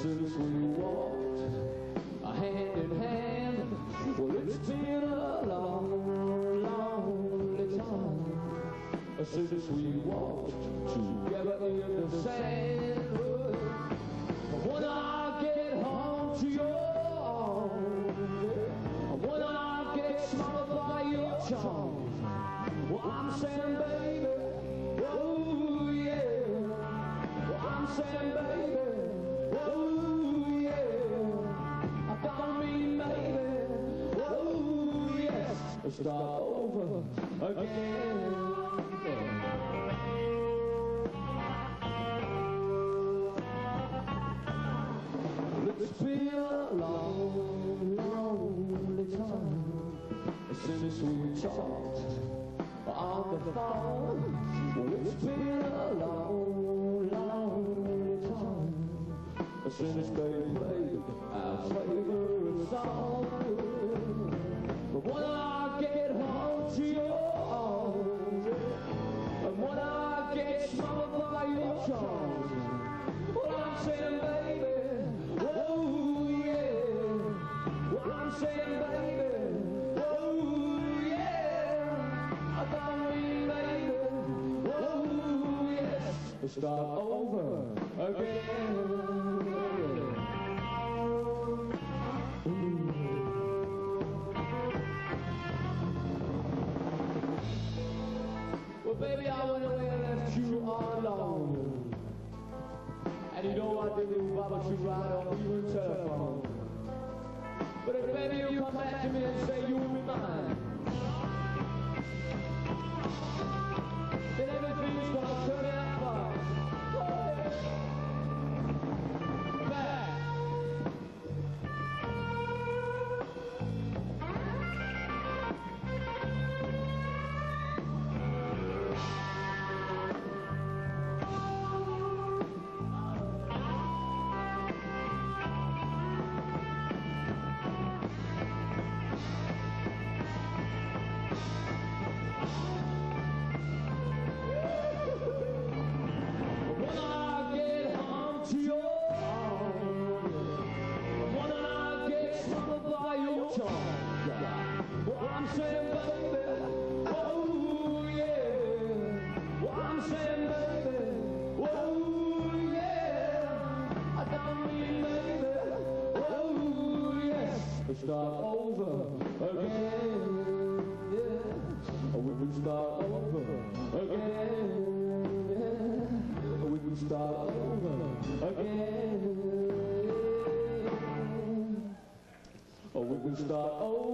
since we walked hand in hand. Well, it's been a long, lonely time since we walked together in the sand. When I get home to your arms, when I get smothered by your charms, well, I'm saying, baby, oh yeah. Well, I'm saying, baby, oh yeah. I don't mean maybe, oh yes. Start over again. It's been a long, lonely time since we talked on the phone. It's been a long, since they played our favorite song. But when I get home to your arms, and when I get smothered by your charms, well, I'm saying, baby, oh yeah. Well, I'm saying, baby, oh yeah. I don't mean, baby, oh yes. Start over again. Well, baby, I went away and left you all alone. And you know I didn't bother to ride or even telephone. But if baby you come back to me and say you will be mine, I'm saying, baby, oh yeah. I'm saying, baby, oh yeah. I baby, oh yes. Start Oh,